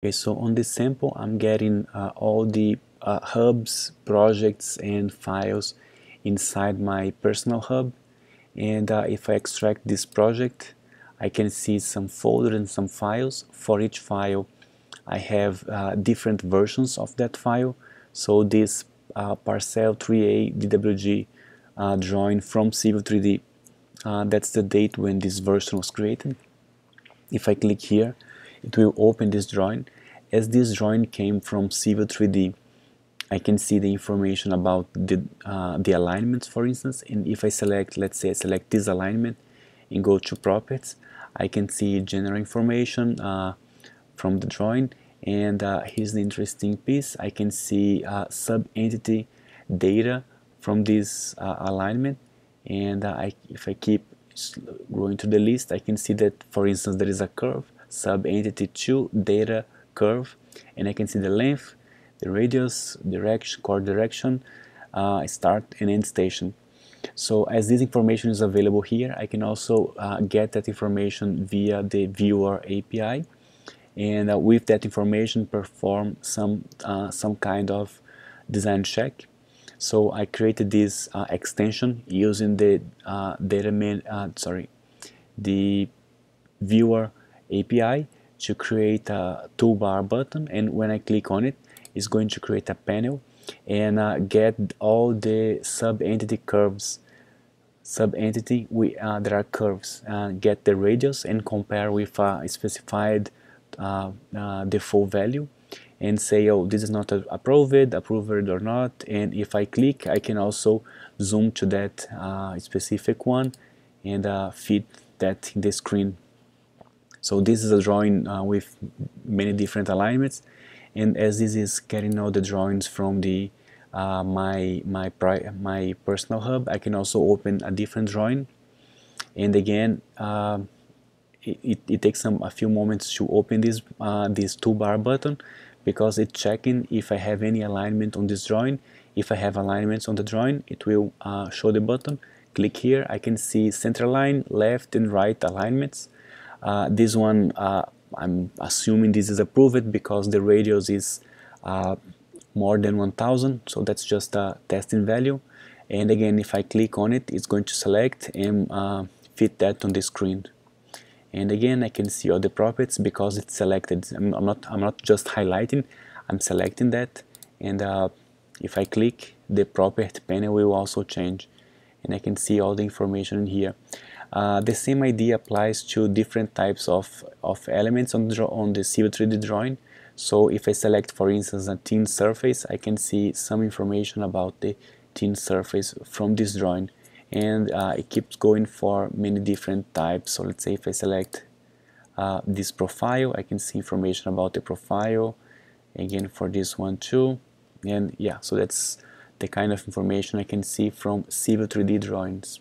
Okay, so on this sample, I'm getting uh, all the uh, hubs, projects, and files inside my personal hub. And uh, if I extract this project, I can see some folders and some files. For each file, I have uh, different versions of that file. So this uh, Parcel 3A DWG uh, drawing from Civil 3D, that's the date when this version was created. If I click here, it will open this drawing. As this drawing came from Civil 3D, I can see the information about the, uh, the alignments, for instance, and if I select, let's say I select this alignment and go to properties, I can see general information uh, from the drawing. And uh, here's the interesting piece, I can see uh, sub-entity data from this uh, alignment. And uh, I, if I keep going to the list, I can see that, for instance, there is a curve sub-entity 2 data curve and I can see the length, the radius, direction, chord direction, uh, start and end station. So as this information is available here, I can also uh, get that information via the viewer API and uh, with that information perform some uh, some kind of design check. So I created this uh, extension using the uh, data main, sorry, the viewer API to create a toolbar button and when I click on it it's going to create a panel and uh, get all the sub-entity curves sub-entity we uh, there are curves uh, get the radius and compare with a specified uh, uh, default value and say oh this is not approved approved or not. And if I click I can also zoom to that uh, specific one and fit that in the screen so this is a drawing uh, with many different alignments. And as this is getting all the drawings from the uh, my my my personal hub I can also open a different drawing. And again uh, it, it, takes some a few moments to open this uh, this toolbar button because it's checking if I have any alignment on this drawing. If I have alignments on the drawing it will uh, show the button. Click here I can see center line left and right alignments this one, uh, I'm assuming this is approved because the radius is uh, more than 1000, so that's just a testing value. And again, if I click on it, it's going to select and fit that on the screen. And again I can see all the properties because it's selected. I'm, not I'm not just highlighting I'm selecting that. And uh, if I click the property panel will also change. And I can see all the information in here uh, the same idea applies to different types of, of elements on the, on the Civil 3D drawing. So if I select, for instance, a TIN surface, I can see some information about the TIN surface from this drawing. And uh, it keeps going for many different types. So let's say if I select uh, this profile, I can see information about the profile. Again, for this one too. And yeah, so that's the kind of information I can see from Civil 3D drawings.